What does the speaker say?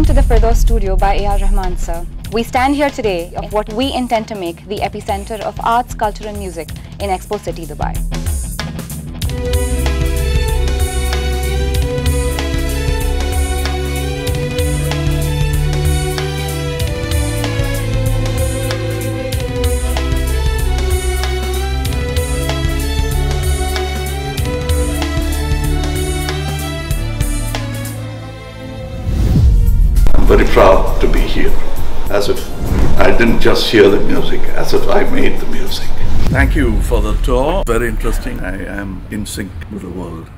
Welcome to the Firdaus studio by A.R. Rahman sir. We stand here today of what we intend to make the epicenter of arts, culture and music in Expo City, Dubai. Very proud to be here, as if I didn't just hear the music, as if I made the music. Thank you for the tour. Very interesting. I am in sync with the world.